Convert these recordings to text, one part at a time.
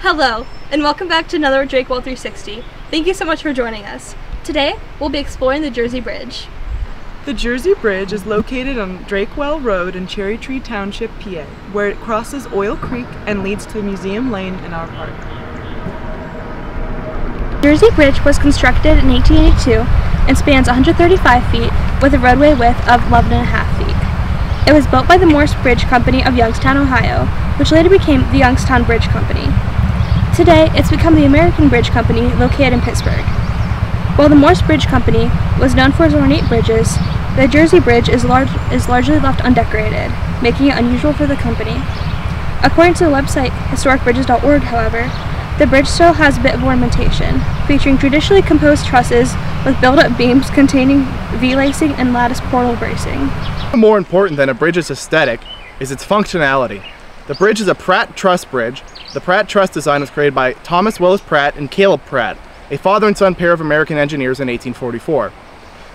Hello, and welcome back to another Drake Drakewell 360. Thank you so much for joining us. Today, we'll be exploring the Jersey Bridge. The Jersey Bridge is located on Drakewell Road in Cherrytree Township, PA, where it crosses Oil Creek and leads to Museum Lane in our park. Jersey Bridge was constructed in 1882 and spans 135 feet with a roadway width of 11 and a half feet. It was built by the Morse Bridge Company of Youngstown, Ohio, which later became the Youngstown Bridge Company. Today, it's become the American Bridge Company located in Pittsburgh. While the Morse Bridge Company was known for its ornate bridges, the Jersey Bridge is, large, is largely left undecorated, making it unusual for the company. According to the website historicbridges.org, however, the bridge still has a bit of ornamentation, featuring traditionally composed trusses with built-up beams containing V-lacing and lattice portal bracing. More important than a bridge's aesthetic is its functionality. The bridge is a Pratt truss bridge. The Pratt truss design was created by Thomas Willis Pratt and Caleb Pratt, a father and son pair of American engineers in 1844.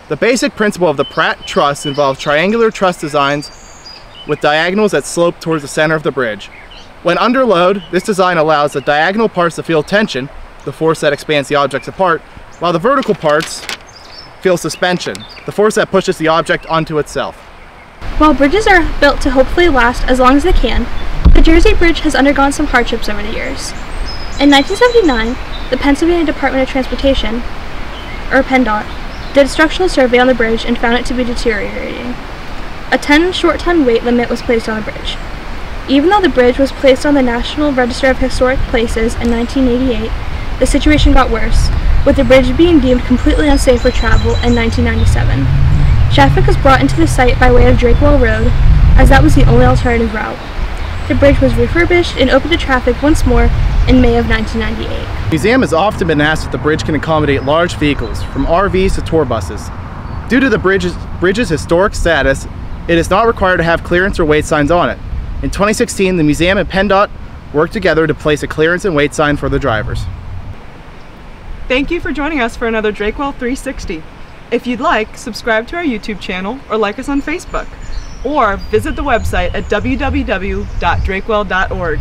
The basic principle of the Pratt truss involves triangular truss designs with diagonals that slope towards the center of the bridge. When under load, this design allows the diagonal parts to feel tension, the force that expands the objects apart, while the vertical parts feel suspension, the force that pushes the object onto itself. While bridges are built to hopefully last as long as they can, the Jersey Bridge has undergone some hardships over the years. In 1979, the Pennsylvania Department of Transportation, or PennDOT, did a structural survey on the bridge and found it to be deteriorating. A 10 short ton weight limit was placed on the bridge. Even though the bridge was placed on the National Register of Historic Places in 1988, the situation got worse, with the bridge being deemed completely unsafe for travel in 1997. Traffic was brought into the site by way of Drakewell Road, as that was the only alternative route. The bridge was refurbished and opened to traffic once more in May of 1998. The museum has often been asked if the bridge can accommodate large vehicles, from RVs to tour buses. Due to the bridge's, bridge's historic status, it is not required to have clearance or weight signs on it. In 2016, the museum and PennDOT worked together to place a clearance and weight sign for the drivers. Thank you for joining us for another Drakewell 360. If you'd like, subscribe to our YouTube channel or like us on Facebook or visit the website at www.drakewell.org.